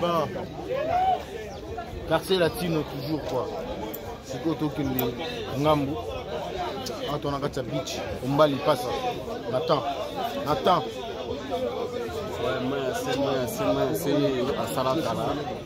Bon. Quartier latino toujours quoi. sikoyo tokende ngambu awa tona kati ya beach ombali pasa na temps na temps asala kala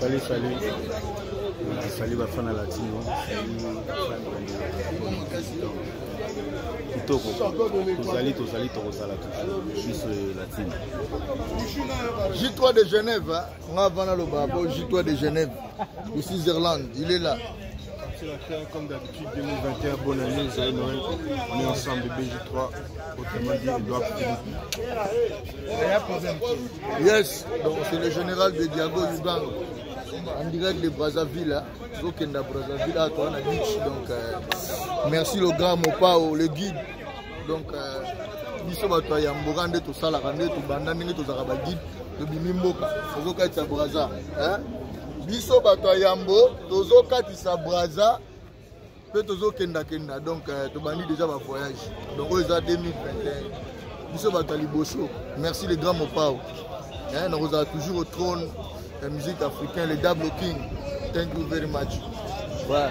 Salut, salut. Euh, salut bafana latino kitoko tozali tozali tokozala biso latino j3 de genève hein? nga vana loba po j3 de genève ici irlande il est là 2021, bonne année, joyeux Noël. On est ensemble, BJ3, autrement dit, Edouard Philippe. Yes, donc c'est le général de Diago Yugang, en direct de Brazzaville, hein. Zokenda Brazzaville, à toi, la beach. Donc, euh, merci le grand Mopao, le guide. Donc, euh, biso bato ya mboka nde tosalaka nde tobanda ndenge tozalaka baguide tobimi mboka ozokaisa braza biso bato ya yambo tozokatisa braza mpe tozokendakenda donc euh, tobandi déjà bavoyage donc oyo eza 2021 biso bato ya liboso merci le grand mopao nakozala toujours au trône ya musique africain le double king thank you very much ouais.